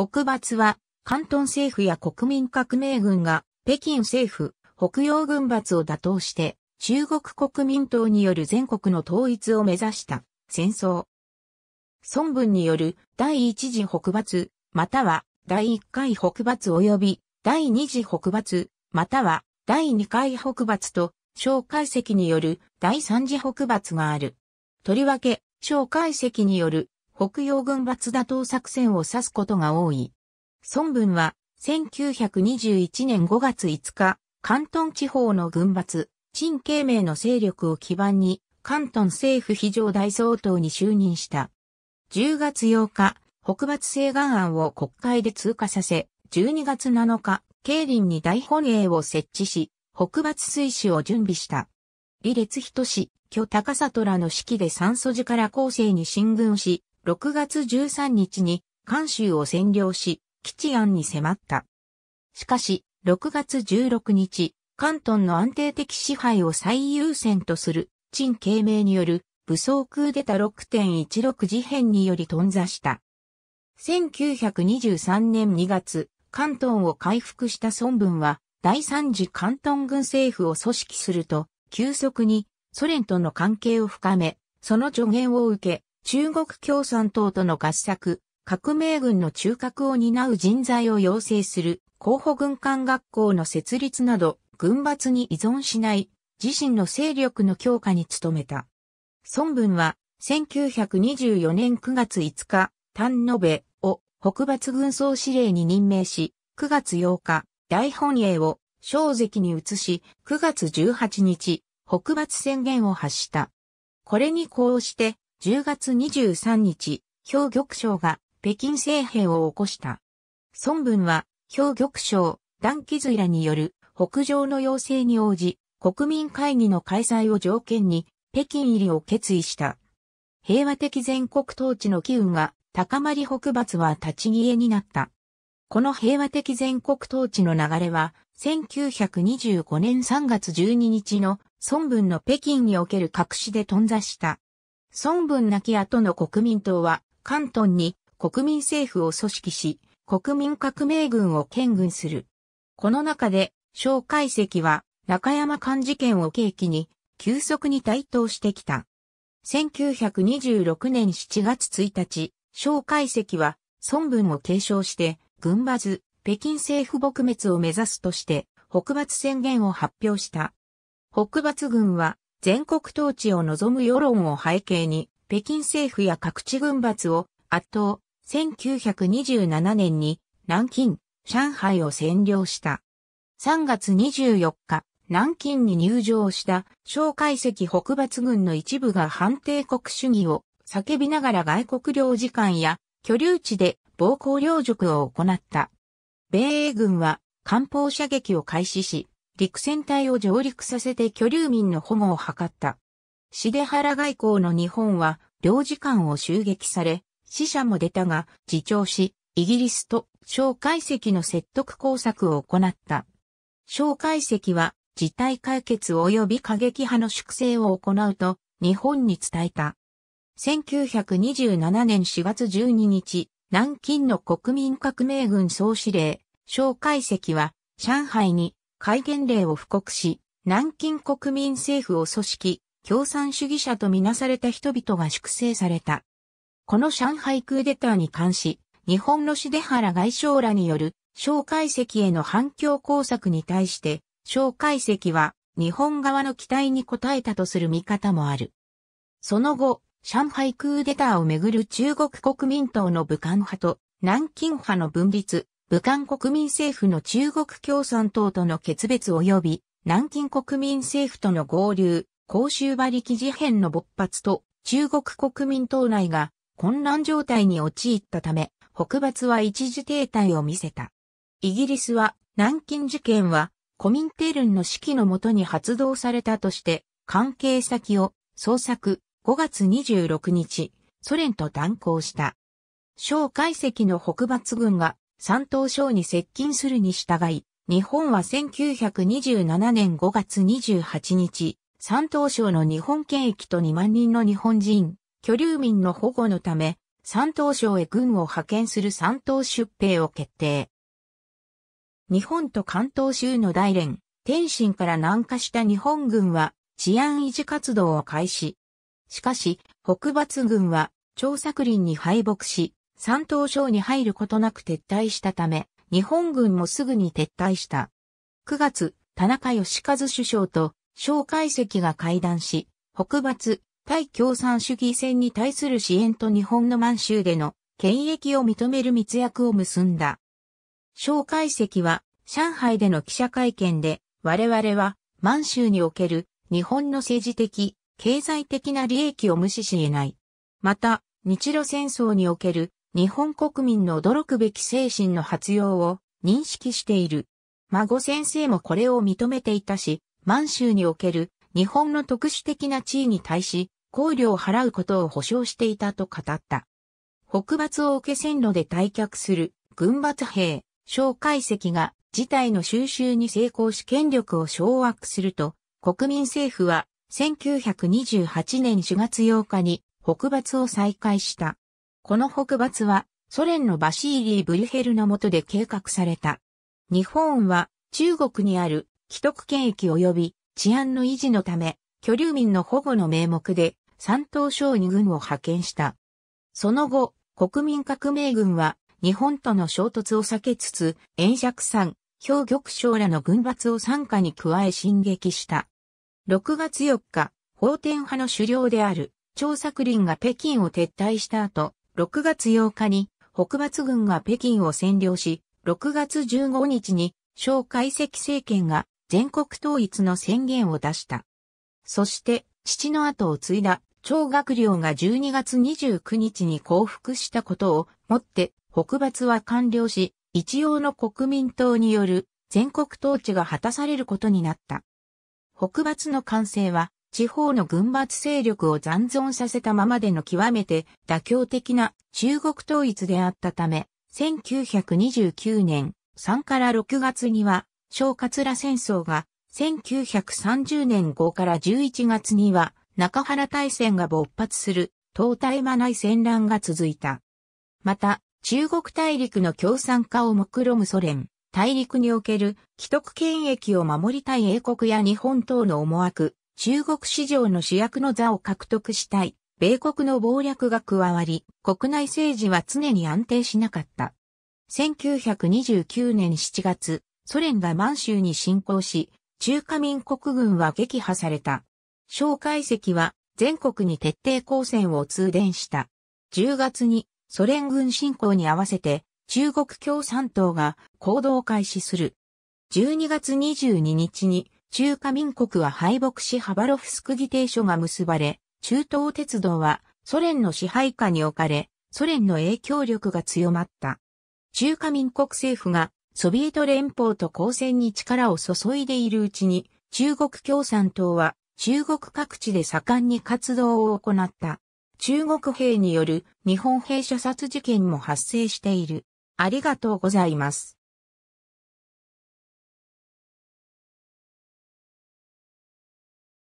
北伐は、関東政府や国民革命軍が、北京政府、北洋軍閥を打倒して、中国国民党による全国の統一を目指した戦争。孫文による第一次北伐、または第一回北伐及び第二次北伐、または第二回北伐と小解析による第三次北伐がある。とりわけ、小解析による北洋軍閥打倒作戦を指すことが多い。孫文は1921年5月5日、関東地方の軍閥、陳慶明の勢力を基盤に、関東政府非常大総統に就任した。10月8日、北伐請願案を国会で通過させ、12月7日、慶林に大本営を設置し、北伐推進を準備した。李烈人氏、巨高里らの指揮で三素寺から後世に進軍し、6月13日に関州を占領し、基地案に迫った。しかし、6月16日、関東の安定的支配を最優先とする、陳慶明による武装クーデタ6.16事変により頓挫した。1923年2月、関東を回復した孫文は、第三次関東軍政府を組織すると、急速にソ連との関係を深め、その助言を受け、中国共産党との合作、革命軍の中核を担う人材を養成する候補軍艦学校の設立など、軍閥に依存しない自身の勢力の強化に努めた。孫文は1924年9月5日、丹野部を北伐軍総司令に任命し、9月8日、大本営を小関に移し、9月18日、北伐宣言を発した。これにこうして、10月23日、兵玉将が北京政変を起こした。孫文は、兵玉将、段木随らによる北上の要請に応じ、国民会議の開催を条件に、北京入りを決意した。平和的全国統治の機運が高まり北伐は立ち消えになった。この平和的全国統治の流れは、1925年3月12日の孫文の北京における隠しで頓挫した。孫文亡き後の国民党は、関東に国民政府を組織し、国民革命軍を兼軍する。この中で、小解析は、中山間事件を契機に、急速に台頭してきた。1926年7月1日、小解析は、孫文を継承して、軍バズ、北京政府撲滅を目指すとして、北伐宣言を発表した。北伐軍は、全国統治を望む世論を背景に、北京政府や各地軍閥を圧倒、1927年に南京、上海を占領した。3月24日、南京に入場した小解析北伐軍の一部が反帝国主義を叫びながら外国領事館や居留地で暴行領辱を行った。米英軍は艦砲射撃を開始し、陸戦隊を上陸させて居留民の保護を図った。シデハラ外交の日本は領事館を襲撃され、死者も出たが、自重し、イギリスと小解析の説得工作を行った。小解析は、事態解決及び過激派の粛清を行うと、日本に伝えた。1927年4月12日、南京の国民革命軍総司令、小解析は、上海に戒厳令を布告し、南京国民政府を組織、共産主義者とみなされた人々が粛清された。この上海クーデターに関し、日本の出原外相らによる小解析への反響工作に対して、小解析は日本側の期待に応えたとする見方もある。その後、上海クーデターをめぐる中国国民党の武漢派と南京派の分立、武漢国民政府の中国共産党との決別及び、南京国民政府との合流、公衆馬力事変の勃発と、中国国民党内が混乱状態に陥ったため、北伐は一時停滞を見せた。イギリスは、南京事件は、コミンテルンの指揮のもとに発動されたとして、関係先を捜索、5月26日、ソ連と断交した。小解析の北伐軍が山東省に接近するに従い、日本は1927年5月28日、山東省の日本県域と2万人の日本人、居留民の保護のため、山東省へ軍を派遣する山東出兵を決定。日本と関東州の大連、天津から南下した日本軍は治安維持活動を開始。しかし、北伐軍は張作林に敗北し、山東省に入ることなく撤退したため、日本軍もすぐに撤退した。9月、田中義和首相と蒋介石が会談し、北伐、対共産主義戦に対する支援と日本の満州での権益を認める密約を結んだ。蒋介石は上海での記者会見で我々は満州における日本の政治的、経済的な利益を無視し得ない。また、日露戦争における日本国民の驚くべき精神の発用を認識している。孫先生もこれを認めていたし、満州における日本の特殊的な地位に対し、考慮を払うことを保証していたと語った。北伐を受け線路で退却する軍閥兵、蒋介石が事態の収集に成功し権力を掌握すると、国民政府は1928年4月8日に北伐を再開した。この北伐はソ連のバシーリー・ブリュヘルの下で計画された。日本は中国にある既得権益及び治安の維持のため、居留民の保護の名目で山東省に軍を派遣した。その後、国民革命軍は日本との衝突を避けつつ、延釈山、氷玉将らの軍閥を参加に加え進撃した。6月4日、法天派の首領である張作林が北京を撤退した後、6月8日に北伐軍が北京を占領し、6月15日に蒋介石政権が全国統一の宣言を出した。そして、父の後を継いだ張学良が12月29日に降伏したことをもって北伐は完了し、一応の国民党による全国統治が果たされることになった。北伐の完成は地方の軍閥勢力を残存させたままでの極めて妥協的な中国統一であったため、1929年3から6月には小桂戦争が、1930年5から11月には、中原大戦が勃発する、東大間内戦乱が続いた。また、中国大陸の共産化を目論むソ連、大陸における既得権益を守りたい英国や日本等の思惑、中国市場の主役の座を獲得したい、米国の謀略が加わり、国内政治は常に安定しなかった。1929年7月、ソ連が満州に侵攻し、中華民国軍は撃破された。蒋介石は全国に徹底抗戦を通電した。10月にソ連軍侵攻に合わせて中国共産党が行動を開始する。12月22日に中華民国は敗北しハバロフスク議定書が結ばれ、中東鉄道はソ連の支配下に置かれ、ソ連の影響力が強まった。中華民国政府がソビエト連邦と交戦に力を注いでいるうちに、中国共産党は中国各地で盛んに活動を行った。中国兵による日本兵射殺事件も発生している。ありがとうございます。